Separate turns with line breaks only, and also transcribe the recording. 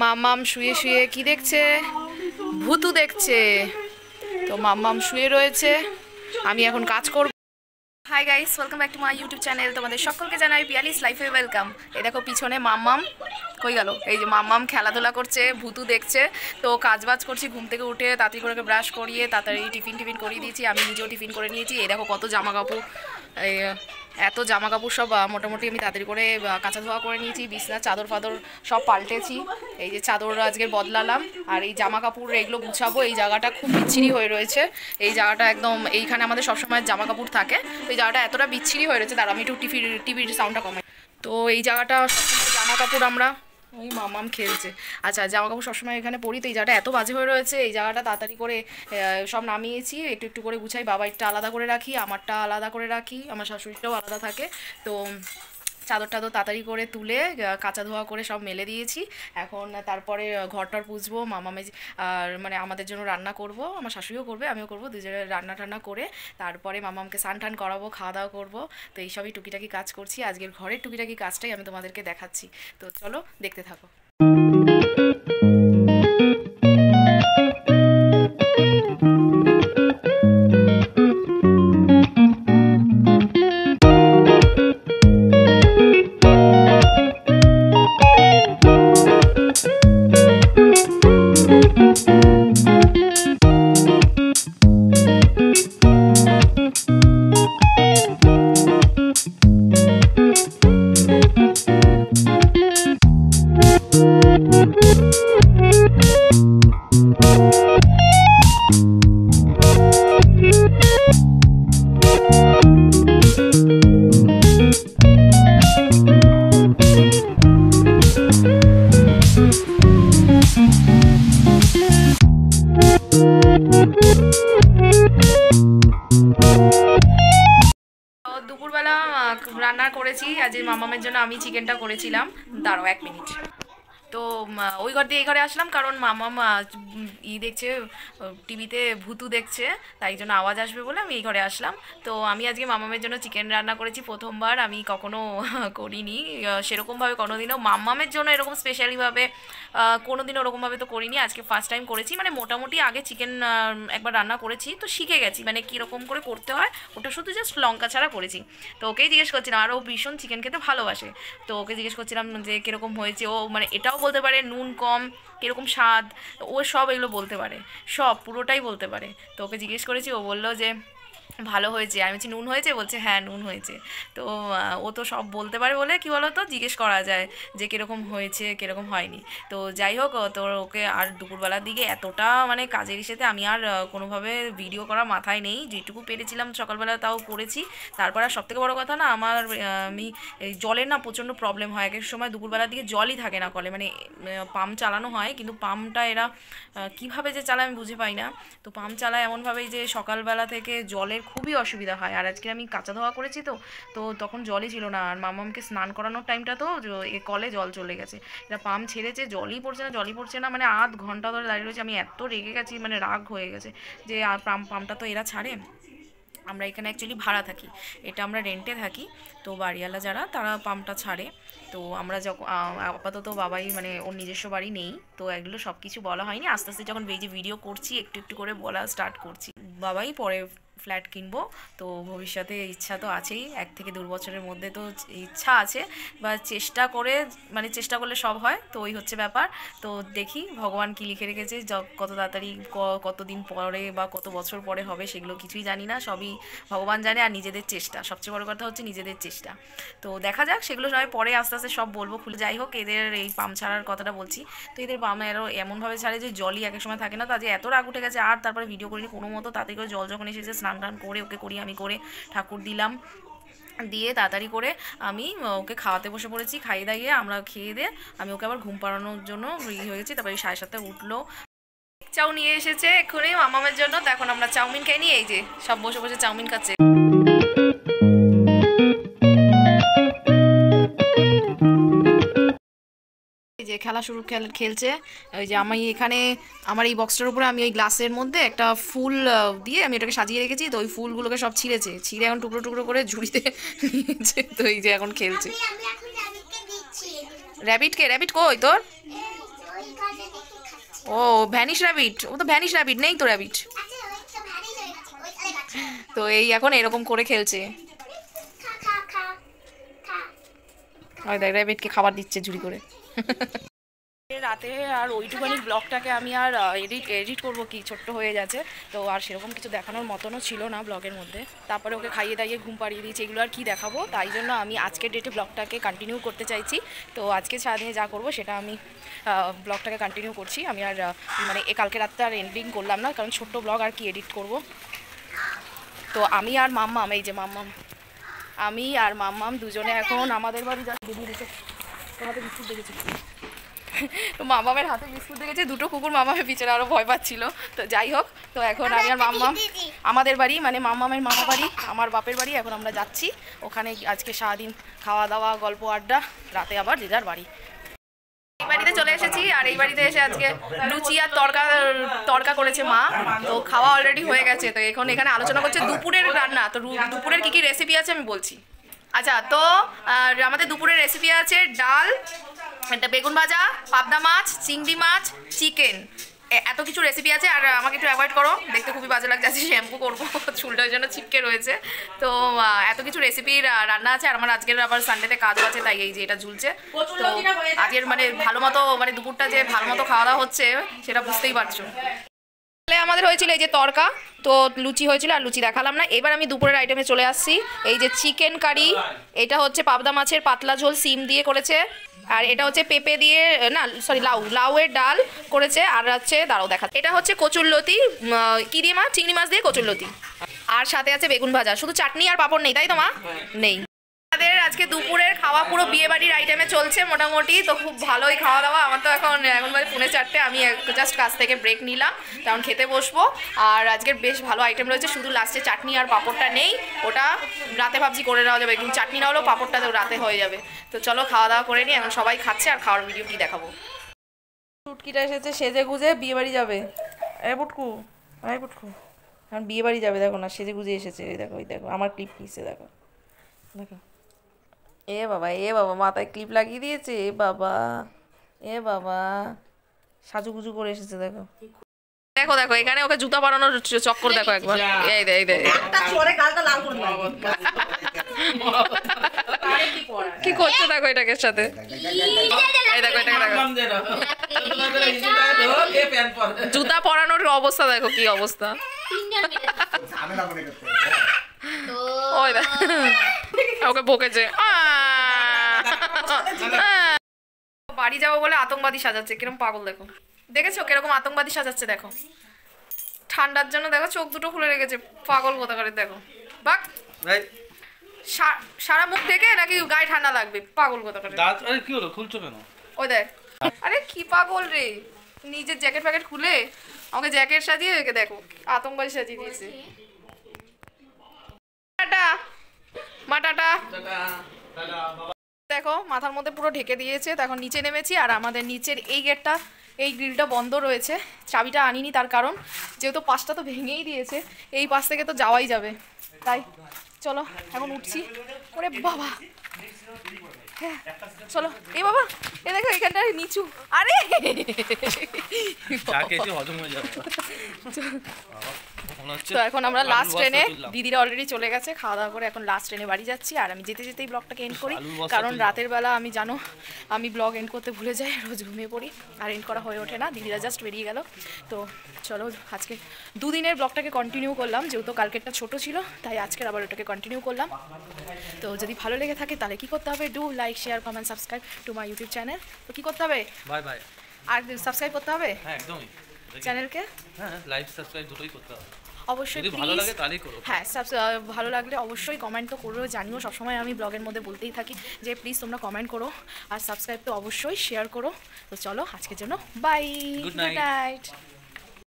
মামাম শুয়ে শুয়ে কি দেখছে? ভূতু দেখছে। তো মাম্মাম শুয়ে রয়েছে। আমি এখন কাজ করব। Hi guys welcome back to my YouTube channel তোমাদের সকলকে জানাই পিয়ালিস লাইফে ওয়েলকাম এ দেখো পিছনে মাম্মাম। কই গেল? এই যে মাম্মাম খেলাধুলা করছে, ভূতু দেখছে। তো কাজবাজ করছি, ঘুম থেকে উঠে তাড়াতাড়ি করে ব্রাশ করিয়ে, তাড়াতাড়ি টিফিন টিফিন করিয়ে দিয়েছি। আমি নিজেও টিফিন করে নিয়েছি। এই দেখো কত জামা কাপড় এত জামা কাপড় সব মোটামুটি আমি তাড়াতাড়ি করে কাঁচা ধোয়া করে নিয়েছি, বিছনা, চাদর ফাদর সব পাল্টেছি। এই যে চাদর আজকে বদলালাম, আর এই জামা কাপড় এগুলো গুছাবো, এই জায়গাটা খুব বিচ্ছিরি হয়ে রয়েছে। এই জায়গাটা একদম, এইখানে আমাদের সবসময় জামা কাপড় থাকে, তো এই জায়গাটা এতটা বিচ্ছিরি হয়ে রয়েছে তার আমি একটু টিভির টিভির সাউন্ডটা কমাই। তো এই জায়গাটা জামা কাপড় আমরা ওই মামাম খেলছে। আচ্ছা জামা কাপড় সবসময় এখানে পরি, তো এই জায়গাটা এত বাজে হয়ে রয়েছে, এই জায়গাটা তাড়াতাড়ি করে সব নামিয়েছি, একটু একটু করে গুছাই, বাবা একটা আলাদা করে রাখি, আমারটা আলাদা করে রাখি, আমার শাশুড়িটাও আলাদা থাকে, তো চাদর টাদর তাড়াতাড়ি করে তুলে কাঁচা ধোয়া করে সব মেলে দিয়েছি। এখন তারপরে ঘরটার মামামে আর মানে আমাদের জন্য রান্না করব, আমার শাশুড়িও করবে, আমিও করব, দুজনে রান্না টান্না করে তারপরে মামামকে স্নান টান করাবো, খাওয়া দাওয়া করব। তো এইসবই টুকিটাকি কাজ করছি। আজকের ঘরের টুকিটাকি কাজটাই আমি তোমাদেরকে দেখাচ্ছি। তো চলো, দেখতে থাকো। আমি চিকেনটা করেছিলাম। দাঁড়াও এক মিনিট। তো ওই ঘর দিয়ে এই ঘরে আসলাম কারণ মামা ই দেখছে টিভিতে ভূতু দেখছে, তাই জন্য আওয়াজ আসবে বলে আমি এই ঘরে আসলাম। তো আমি আজকে মামামের জন্য চিকেন রান্না করেছি প্রথমবার, আমি কখনো করিনি। সেরকমভাবে কোনোদিনও মামামের জন্য এরকম স্পেশালিভাবে কোনোদিনও ওরকমভাবে তো করিনি। আজকে ফার্স্ট টাইম করেছি মানে মোটামুটি আগে চিকেন একবার রান্না করেছি, তো শিখে গেছি মানে কীরকম করে করতে হয়, ওটা শুধু জাস্ট লঙ্কা ছাড়া করেছি। তো ওকেই জিজ্ঞেস করছিলাম, আর ও ভীষণ চিকেন খেতে ভালোবাসে? তো ওকে জিজ্ঞেস করছিলাম যে, কীরকম হয়েছে? ও মানে এটাও বলতে পারে, নুন কম, কীরকম স্বাদ, ও সব এগুলো বলতে পারে, সব পুরোটাই বলতে পারে। তো ওকে জিজ্ঞেস করেছি, ও বলল যে ভালো হয়েছে। আমি বলছি, নুন হয়েছে? বলছে হ্যাঁ নুন হয়েছে। তো ও তো সব বলতে পারে বলে কি বলো তো জিজ্ঞেস করা যায় যে কীরকম হয়েছে, কীরকম হয়নি। তো যাই হোক, তো ওকে আর দুপুরবেলার দিকে এতটা মানে কাজের ইসেতে আমি আর কোনোভাবে ভিডিও করা মাথায় নেই। যেটুকু পেরেছিলাম সকালবেলা তাও করেছি। তারপর আর সবথেকে বড় কথা না, আমার আমি জলের না প্রচণ্ড প্রবলেম হয়। এক এক সময় দুপুরবেলার দিকে জলই থাকে না কলে। মানে পাম্প চালানো হয়, কিন্তু পাম্পটা এরা কীভাবে যে চালায় আমি বুঝে পাই না। তো পাম্প চালায় এমনভাবেই যে সকালবেলা থেকে জলের খুবই অসুবিধা হয়। আর আজকে আমি কাঁচা ধোয়া করেছি তো তো তখন জলই ছিল না। আর মামামকে স্নান করানোর টাইমটা তো এ কলে জল চলে গেছে। এটা পাম্প ছেড়েছে, জলই পড়ছে না, জলই পড়ছে না। মানে আধ ঘণ্টা ধরে দাঁড়িয়ে রয়েছে। আমি এত রেগে গেছি মানে রাগ হয়ে গেছে যে, আর পাম্প, পাম্পটা তো এরা ছাড়ে। আমরা এখানে অ্যাকচুয়ালি ভাড়া থাকি। এটা আমরা রেন্টে থাকি। তো বাড়িওয়ালা যারা, তারা পাম্পটা ছাড়ে। তো আমরা যখন আপাতত বাবাই মানে ওর নিজস্ব বাড়ি নেই। তো এগুলো সব কিছু বলা হয়নি। আস্তে আস্তে যখন যে ভিডিও করছি, একটু একটু করে বলা স্টার্ট করছি। বাবাই পরে ফ্ল্যাট কিনবো। তো ভবিষ্যতে ইচ্ছা তো আছেই, এক থেকে দু বছরের মধ্যে তো ইচ্ছা আছে। বা চেষ্টা করে মানে চেষ্টা করলে সব হয়, তো ওই হচ্ছে ব্যাপার। তো দেখি ভগবান কি লিখে রেখেছে, য- কত তাড়াতাড়ি, ক- কতদিন পরে বা কত বছর পরে হবে সেগুলো কিছুই জানি না, সবই ভগবান জানে আর নিজেদের চেষ্টা। সবচেয়ে বড় কথা হচ্ছে নিজেদের চেষ্টা। তো দেখা যাক, সেগুলো নয় পরে আস্তে আস্তে সব বলব, খুলে যাই হোক, এদের এই পাম্প ছাড়ার কথাটা বলছি। তো এদের পাম্প আরও এমনভাবে ছাড়ে যে জলই এক সময় থাকে না, তো আজকে এত রাগ উঠে গেছে, আর তারপরে ভিডিও করিনি কোনো মতো, তাতে করে জল যখন এসেছে, স্নান টান করে, ওকে করি আমি করে ঠাকুর দিলাম। দিয়ে তাড়াতাড়ি করে আমি ওকে খাওয়াতে বসে পড়েছি। খাইয়ে দাইয়ে আমরা খেয়ে দিয়ে আমি ওকে আবার ঘুম পাড়ানোর জন্য রেডি হয়ে গেছি। তারপরে সাড়ে সাথে উঠল। চাউ নিয়ে এসেছে এক্ষুনি মামামের জন্য। তো এখন আমরা চাউমিন খাই নি এই যে সব বসে বসে চাউমিন খাচ্ছে। খেলা শুরু খেল খেলছে। ওই যে আমি এখানে আমার এই বক্সটার উপরে আমি ওই গ্লাসের মধ্যে একটা ফুল দিয়ে আমি এটাকে সাজিয়ে রেখেছি। তো ওই ফুলগুলোকে সব ছিঁড়েছে। ছিঁড়ে এখন টুকরো টুকরো করে ঝুড়িতে নিয়েছে। তো এই যে এখন খেলছে। র্যাবিটকে র্যাবিট কই তোর? ও ভ্যানিশ র্যাবিট ও তো ভ্যানিশ র্যাবিট নেই তো র্যাবিট
আচ্ছা তো
এই এখন এরকম করে খেলছে। ওই দেখ র্যাবিটকে খাবার দিচ্ছে ঝুড়ি করে। রাতে আর ওইটুখানি ব্লগটাকে আমি আর এডিট এডিট করব কি ছোট্ট হয়ে যাচ্ছে তো আর সেরকম কিছু দেখানোর মতনও ছিল না ব্লগের মধ্যে। তারপরে ওকে খাইয়ে দাইয়ে ঘুম পাড়িয়ে দিয়েছি, এগুলো আর কি দেখাবো? তাই জন্য আমি আজকের ডেটে ব্লগটাকে কন্টিনিউ করতে চাইছি। তো আজকে সারাদিনে যা করব সেটা আমি ব্লগটাকে কন্টিনিউ করছি। আমি আর মানে এ কালকে রাত্রে আর এন্ডিং করলাম না, কারণ ছোট্ট ব্লগ আর কি এডিট করব। তো আমি আর মাম্মাম, এই যে মাম্মাম। আমি আর মাম্মাম দুজনে এখন আমাদের বাড়ি যা দিতে তোমাদের বিস্কুট দেখেছি। মামামের হাতে বিস্কুট দেখেছে দুটো কুকুর মামামের পিছনে আরও ভয় পাচ্ছিল। তো যাই হোক তো এখন আমি আর মাম্মাম আমাদের বাড়ি মানে মামামের মামা বাড়ি আমার বাপের বাড়ি এখন আমরা যাচ্ছি। ওখানে আজকে সারাদিন খাওয়া দাওয়া গল্প আড্ডা রাতে আবার যে যার বাড়ি। এই বাড়িতে চলে এসেছি আর এই বাড়িতে এসে আজকে লুচি আর তরকা তরকা করেছে মা। তো খাওয়া অলরেডি হয়ে গেছে তো এখন এখানে আলোচনা করছে দুপুরের রান্না। তো দুপুরের কি কি রেসিপি আছে আমি বলছি। আচ্ছা তো আর আমাদের দুপুরের রেসিপি আছে ডাল একটা বেগুন ভাজা পাবদা মাছ চিংড়ি মাছ চিকেন। এত কিছু রেসিপি আছে আর আমাকে একটু অ্যাভয়েড করো। দেখতে খুবই বাজে লাগছে আজকে শ্যাম্পু করব চুলটা ওই জন্য ছিটকে রয়েছে। তো এত কিছু রেসিপির রান্না আছে আর আমার আজকের আবার সানডেতে কাজও আছে তাই এই যে এটা ঝুলছে। তো আজকের মানে ভালো মতো মানে দুপুরটা যে ভালো মতো খাওয়া দাওয়া হচ্ছে সেটা বুঝতেই পারছ। তাহলে আমাদের হয়েছিল এই যে তরকা তো লুচি হয়েছিল আর লুচি দেখালাম না। এবার আমি দুপুরের আইটেমে চলে আসছি। এই যে চিকেন কারি এটা হচ্ছে পাবদা মাছের পাতলা ঝোল সিম দিয়ে করেছে। আর এটা হচ্ছে পেঁপে দিয়ে না সরি লাউ লাউয়ের ডাল করেছে আর হচ্ছে দাঁড়াও দেখা। এটা হচ্ছে কচুরলতি কি দিয়ে মা? চিংড়ি মাছ দিয়ে কচুরলতি আর সাথে আছে বেগুন ভাজা শুধু চাটনি আর পাঁপড় নেই তাই তো মা? নেই। আমাদের আজকে দুপুরের খাওয়া, পুরো বিয়ে বাড়ির আইটেমে চলছে মোটামুটি। তো খুব ভালোই খাওয়া দাওয়া। আমার তো এখন এখন বাজে পুনে চারটে। আমি জাস্ট কাজ থেকে ব্রেক নিলাম। তখন খেতে বসবো। আর আজকের বেশ ভালো আইটেম রয়েছে। শুধু লাস্টে চাটনি আর পাঁপড়টা নেই। ওটা রাতে ভাবছি করে নেওয়া যাবে। কিন্তু চাটনি না হলেও পাঁপড়টা তো রাতে হয়ে যাবে। তো চলো খাওয়া দাওয়া করে নিই। এখন সবাই খাচ্ছে আর খাওয়ার ভিডিওটি দেখাবো। টুটকিটা এসেছে, সেজে গুজে বিয়ে বাড়ি যাবে। এ পুটকু, এই পুটকু। এখন বিয়ে বাড়ি যাবে, দেখো না, সেজে গুজে এসেছে। দেখো ওই দেখো। আমার ক্লিপ নিচ্ছে দেখো। দেখো। এ বাবা এ বাবা মাথায় ক্লিপ লাগিয়ে দিয়েছে এ বাবা এ বাবা। সাজুগুজু করে এসেছে দেখো। দেখো দেখো এখানে ওকে জুতা বানানোর চক্কর দেখো একবার। এই দে এই দে। কি করছে দেখো এটাকে সাথে? এই দেখো এটাকে দেখো। জুতা পরানোর অবস্থা দেখো কি অবস্থা। ওই দেখ ওকে বকেছে। আহ! বাড়ি যাব বলে আতঙ্কবাদী সাজাচ্ছে কীরকম পাগল দেখো। দেখেছ কীরকম আতঙ্কবাদী সাজাচ্ছে দেখো। ঠান্ডার জন্য দেখো চোখ দুটো খুলে রেখেছে পাগল কোথাকারে দেখো। বাক সা- সারা মুখ থেকে নাকি গায়ে ঠান্ডা লাগবে পাগল কোথাকারে।
দাঁত আরে কি হলো খুলছো কেন?
ওই দেখ। আরে কি পাগল রে নিজের জ্যাকেট ফ্যাকেট খুলে আমাকে জ্যাকেট সাজিয়ে একে দেখো আতঙ্কবাদী সাজিয়ে দিয়েছে। টাটা। মা টাটা। দেখো মাথার মধ্যে পুরো ঢেকে দিয়েছে। তখন নিচে নেমেছি আর আমাদের নিচের এই গেটটা এই গ্রিলটা বন্ধ রয়েছে। চাবিটা আনিনি তার কারণ যেহেতু পাশটা তো ভেঙেই দিয়েছে এই পাশ থেকে তো যাওয়াই যাবে। তাই চলো এখন উঠছি। ওরে বাবা! হ্যাঁ, চলো। এ বাবা এ দেখো এখানটা নিচু। আরে! তো এখন আমরা লাস্ট ট্রেনে দিদিরা অলরেডি চলে গেছে খাওয়া দাওয়া করে এখন লাস্ট ট্রেনে বাড়ি যাচ্ছি আর আমি যেতে যেতেই ব্লগটাকে এন্ড করি কারণ। রাতের বেলা আমি জানো আমি ব্লগ এন্ড করতে ভুলে যাই রোজ ঘুমিয়ে পড়ি আর এন্ড করা হয়ে ওঠে না দিদিরা জাস্ট বেরিয়ে গেল। তো চলো আজকে দুদিনের ব্লগটাকে কন্টিনিউ করলাম যেহেতু কালকেরটা ছোট ছিল তাই আজকের আবার ওটাকে কন্টিনিউ করলাম। তো যদি ভালো লেগে থাকে তাহলে কি করতে হবে? Do like share comment subscribe to my YouTube channel তো কি করতে হবে?
বাই বাই
আর সাবস্ক্রাইব করতে হবে?
হ্যাঁ একদমই।
চ্যানেলকে
হ্যাঁ লাইভ সাবস্ক্রাইব দুটোই করতে হবে।
অবশ্যই
ভালো
প্লিজ
লাগে তাহলেই করো
হ্যাঁ ভালো লাগলে অবশ্যই কমেন্ট তো করো জানিও। সবসময় আমি ব্লগের মধ্যে বলতেই থাকি যে প্লিজ তোমরা কমেন্ট করো আর সাবস্ক্রাইব তো অবশ্যই শেয়ার করো। তো চলো আজকের জন্য বাই
গুড
নাইট